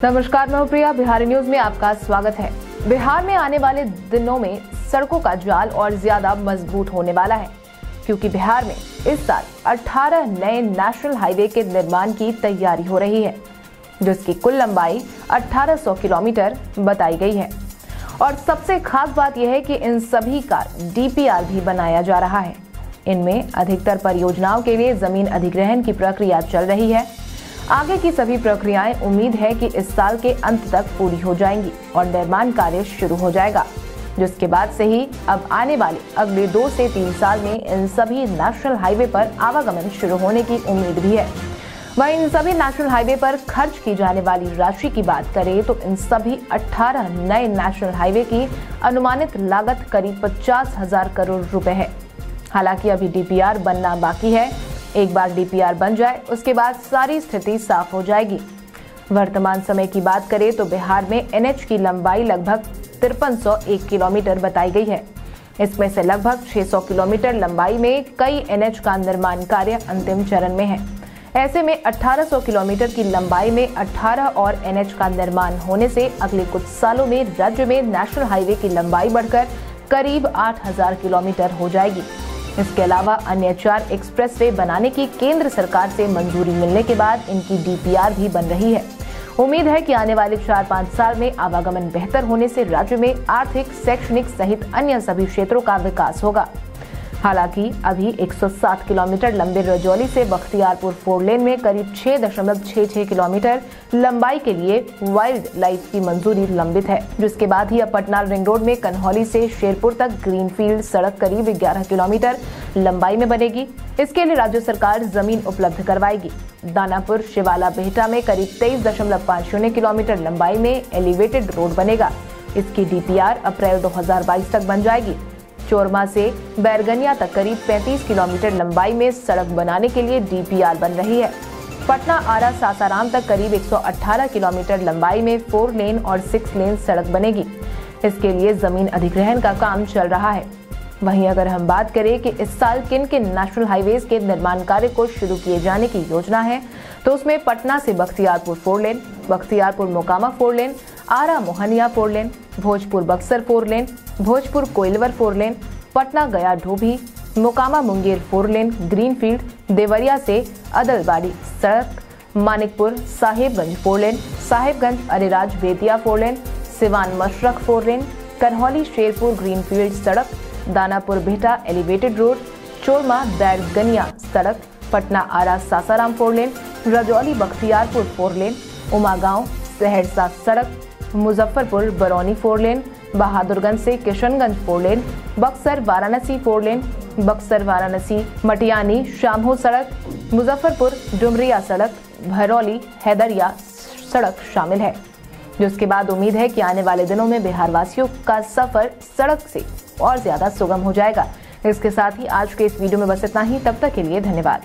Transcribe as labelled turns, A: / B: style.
A: नमस्कार, मैं प्रिया। बिहारी न्यूज़ में आपका स्वागत है। बिहार में आने वाले दिनों में सड़कों का जाल और ज़्यादा मज़बूत होने वाला है, क्योंकि बिहार में इस साल 18 नए नेशनल हाईवे के निर्माण की तैयारी हो रही है, जिसकी कुल लंबाई 1800 किलोमीटर बताई गई है। और सबसे खास बात यह है कि इन सभी का डीपीआर भी बनाया जा रहा है। इनमें अधिकतर परियोजनाओं के लिए ज़मीन अधिग्रहण की प्रक्रिया चल रही है आगे की सभी प्रक्रियाएँ उम्मीद है कि इस साल के अंत तक पूरी हो जाएँगी और निर्माण कार्य शुरू हो जाएगा। जिसके बाद से ही अब आने वाले अगले दो से तीन साल में इन सभी नेशनल हाईवे पर आवागमन शुरू होने की उम्मीद भी है। वहीं इन सभी नेशनल हाईवे पर खर्च की जाने वाली राशि की बात करें तो इन सभी 18 नए नेशनल हाईवे की अनुमानित लागत करीब पचास हज़ार करोड़ रुपए है। हालाँकि अभी डीपीआर बनना बाकी है। एक बार डीपीआर बन जाए, उसके बाद सारी स्थिति साफ़ हो जाएगी। वर्तमान समय की बात करें तो बिहार में एनएच की लंबाई लगभग तिरपन किलोमीटर बताई गई है। इसमें से लगभग 600 किलोमीटर लंबाई में कई एनएच का निर्माण कार्य अंतिम चरण में है। ऐसे में 1800 किलोमीटर की लंबाई में 18 और एनएच का निर्माण होने से अगले कुछ सालों में राज्य में नेशनल हाईवे की लंबाई बढ़कर करीब 8000 किलोमीटर हो जाएगी। इसके अलावा अन्य चार एक्सप्रेसवे बनाने की केंद्र सरकार से मंजूरी मिलने के बाद इनकी डीपीआर भी बन रही है। उम्मीद है कि आने वाले चार पाँच साल में आवागमन बेहतर होने से राज्य में आर्थिक, शैक्षणिक सहित अन्य सभी क्षेत्रों का विकास होगा। हालाँकि अभी 107 किलोमीटर लंबे रजौली से बख्तियारपुर फोर लेन में करीब 6.66 किलोमीटर लंबाई के लिए वाइल्ड लाइफ की मंजूरी लंबित है, जिसके बाद ही अब पटना रिंग रोड में कन्हौली से शेरपुर तक ग्रीनफील्ड सड़क करीब 11 किलोमीटर लंबाई में बनेगी। इसके लिए राज्य सरकार ज़मीन उपलब्ध करवाएगी। दानापुर शिवाला बेहटा में करीब तेईस दशमलव पाँच शून्य किलोमीटर लंबाई में एलिवेटेड रोड बनेगा। इसकी डीपीआर अप्रैल 2022 तक बन जाएगी। चोरमा से बैरगनिया तक करीब 35 किलोमीटर लंबाई में सड़क बनाने के लिए डीपीआर बन रही है। पटना आरा सासाराम तक करीब 118 किलोमीटर लंबाई में फोर लेन और सिक्स लेन सड़क बनेगी। इसके लिए ज़मीन अधिग्रहण का काम चल रहा है। वहीं अगर हम बात करें कि इस साल किन किन नेशनल हाईवेज के निर्माण कार्य को शुरू किए जाने की योजना है तो उसमें पटना से Bakhtiyarpur four lane, Bakhtiyarpur Mokama four lane, Arrah Mohania four lane Bhojpur Buxar four lane, Bhojpur Koilwar four lane, Patna Gaya Dobhi Mokama Munger four lane, greenfield, Deoria से अदलबाड़ी सड़क, Manikpur Sahebganj four lane, Sahebganj Areraj Bettiah four lane, Siwan Mashrak four lane, Kanhauli Sherpur greenfield सड़क, Danapur Bihta elevated road, Chorma Bairgania सड़क, Patna Arrah Sasaram four lane, Rajauli Bakhtiyarpur four lane, Umgaon Saharsa सड़क Muzaffarpur, Barauni four lane, Bahadurganj से Kishanganj four lane, Buxar Varanasi four lane, Buxar Varanasi, Matiyani, Shamho सड़क, मुजफ्फरपुर, डुमरिया सड़क, भरौली, हैदरिया सड़क शामिल है। जिसके बाद उम्मीद है कि आने वाले दिनों में बिहार वासियों का सफ़र सड़क से और ज़्यादा सुगम हो जाएगा। इसके साथ ही आज के इस वीडियो में बस इतना ही। तब तक के लिए धन्यवाद।